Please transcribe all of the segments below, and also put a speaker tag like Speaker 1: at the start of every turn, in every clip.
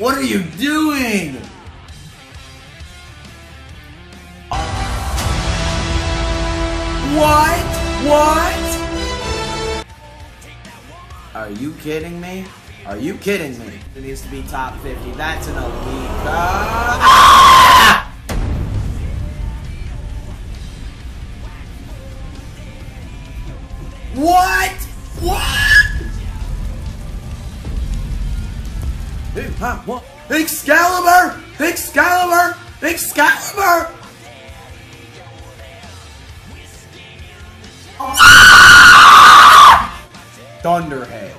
Speaker 1: What are you doing? What? What? Are you kidding me? Are you kidding me? It needs to be top 50. That's an elite. Ah! What? What? Hey, huh, what? Excalibur! Excalibur! Excalibur! Ah! Thunderhead.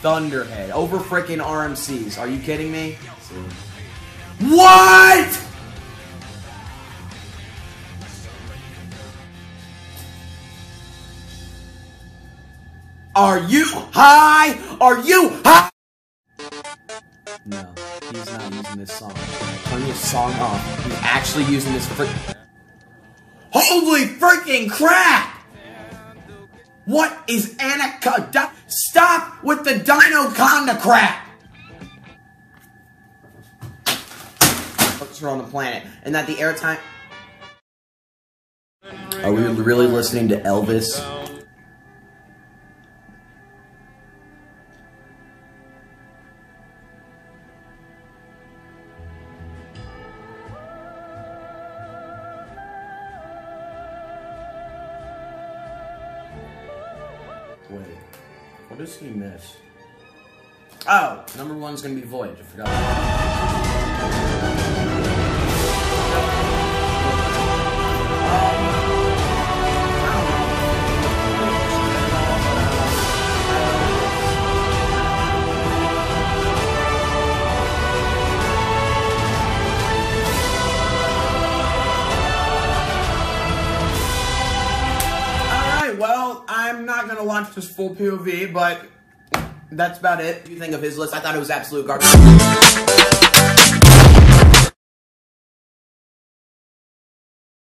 Speaker 1: Thunderhead. Over freaking RMCs. Are you kidding me? What? Are you high? Are you high? No, he's not using this song. Turn this song off. He's actually using this frick. Holy freaking crap! What is Anaconda? Stop with the Dinoconda crap! What's on the planet? And that the airtime. Are we really listening to Elvis? Wait, what does he miss? Oh, number one's gonna be Voyage. I forgot. I'm not gonna watch this full POV, but that's about it. If you think of his list, I thought it was absolute garbage.